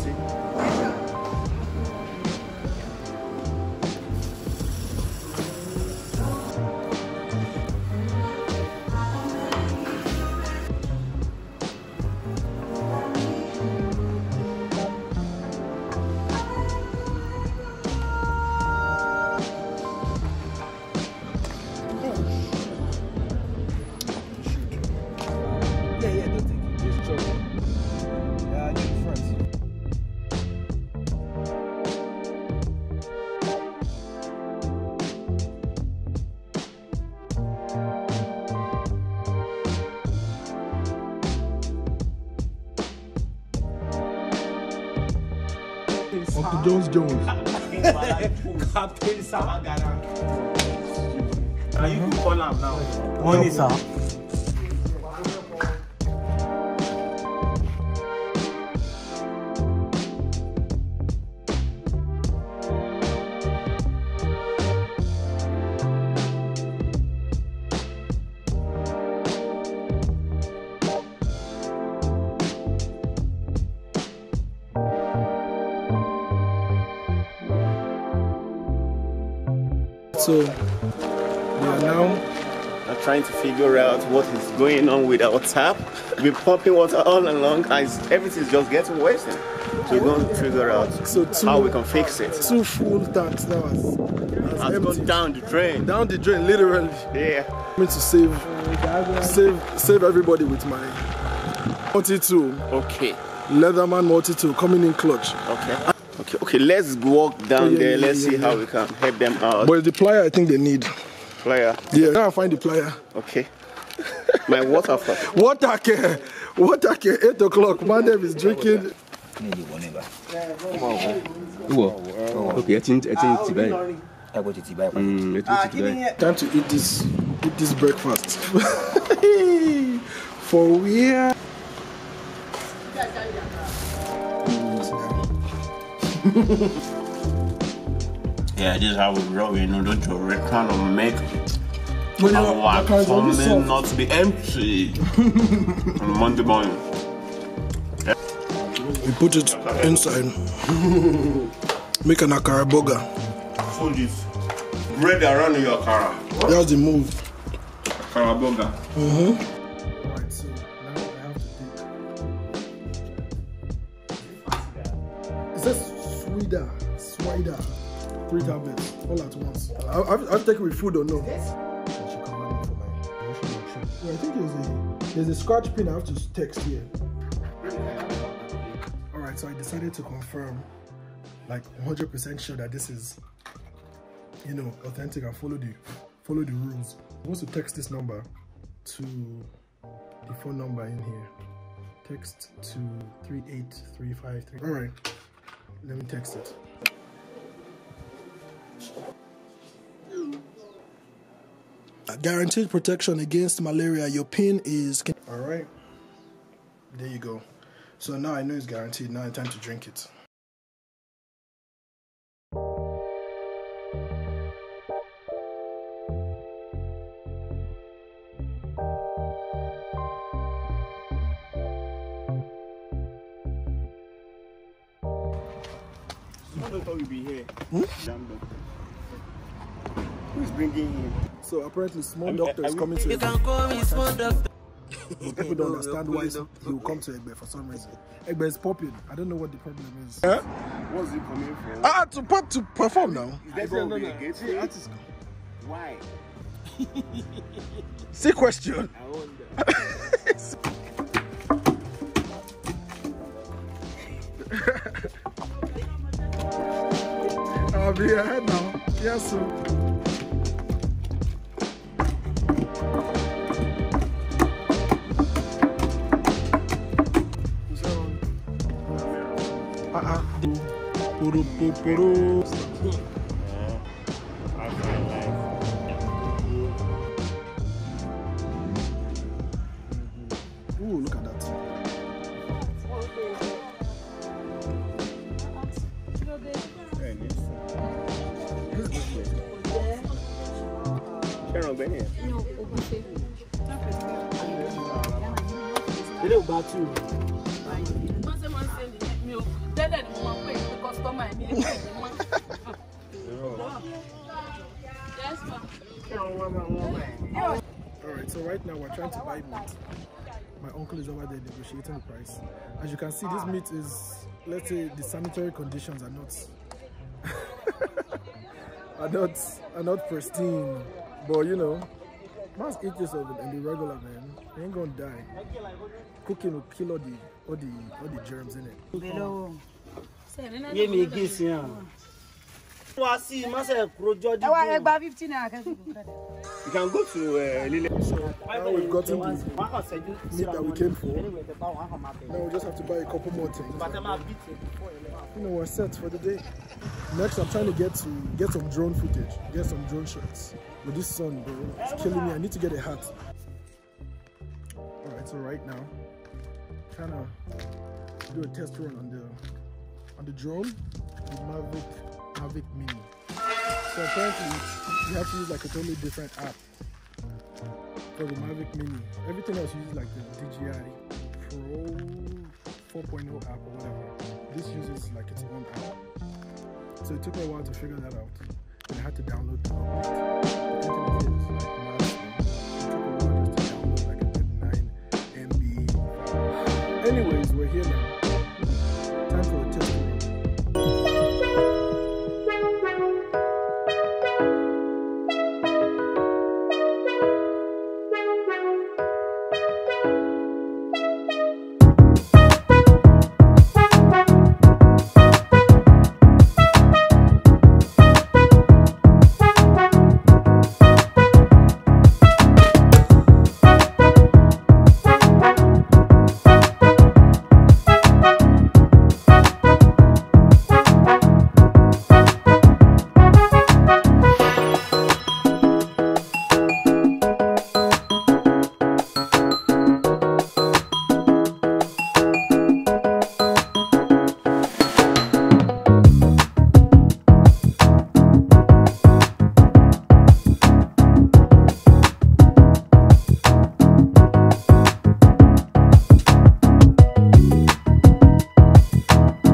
see. Uncle Jones Jones. Captain Samagara. Now you can call him now. Money, sir. So we are now I'm trying to figure out what is going on with our tap. We're pumping water all along and everything's just getting worse. So we're going to figure out So two- how we can fix it. two full tanks now as, as I've empty. gone down the drain. down the drain, literally. Yeah. I'm to save save save everybody with my multi tool, Okay. Leatherman multi tool coming in clutch. Okay. Okay. Okay. Let's walk down yeah, there. yeah, Let's yeah, see how we can help them out. But the plier I think they need. Player. Yeah, now I find the plier. Okay. My water first. Water care, water care, eight o'clock. My name is drinking. Wọ̀ ok ẹ ti ń ẹ ti ń tì báyìí. Mm, ẹ ti ń tì báyìí. Time to eat this eat this breakfast. For where? Yeah, this is how we roll in order to return or make Well, our that kind of plumbing not to be empty on Monday morning. We put it inside. Make an akara burger. Fold it. Bread around your car. That's the move. Karaboga. Alright, mm-hmm. Swida, Swida, three tablets all at once. I, I've, I've taken with food or no? I should cover me for my. Yeah, I think there's a there's a scratch pin I have to text here. Alright, so I decided to confirm, like 100% sure that this is, you know, authentic and follow the follow the rules. I'm supposed to text this number to the phone number in here. Text to 38353. All right, let me text it. Guaranteed protection against malaria. Your pin is. All right, there you go. So now I know it's guaranteed. Now it's time to drink it. Damn. Who's bringing him? So apparently, small I'm- doctor I- is I- coming to. You can call me small doctor. People don't understand why he will come to Egbe for some reason. Egbe is popping. I don't know what the problem is. What's he coming for? Ah, to pop to perform now. Is that going to be a gate fee? Why? See question. I wonder. I'll be ahead now. Yes, sir. Puru, puru. ọ̀gbẹ́ni yẹn. inú ò Alright, so right now we're trying to buy meat. My uncle is over there negotiating the price. As you can see, this meat is, let's say, the sanitary conditions are not are not are not pristine but you know, must eat this of it and the regular man. You ain't gonna die. Cooking will kill all the all the all the germs in it. Below. yé mi gé sí hàn. wá sí mọ́sẹ̀ kúròjọ́ Ẹ wá dídùn. ẹgbàá fifteen naira kẹ́sì kò kẹ́dẹ̀. You can go to uh, Lile. So now we've gotten the wọ́n kàn ṣẹ́jú meat that we came for. Anyway, tẹ bá wọn, wọ́n kàn máa bẹ̀rẹ̀. Now we just have to buy a couple more things. bàtẹ́ máa bí tẹ̀ fún ẹ̀ You know, we're set for the day. Next, I'm trying to get to get some drone footage, get some drone shots. With this sun, bro, it's killing me. I need to get a hat. All right, so right now, trying to do a test run on the on the drone, the Mavic Mavic Mini. So apparently, you have to use like a totally different app for the Mavic Mini. Everything else uses like the DJI Pro 4.0 app or whatever. This uses like its own app. So it took me a while to figure that out. And to download the update. The internet is like mad. It took a while just to download like a 9 MB file. Anyway,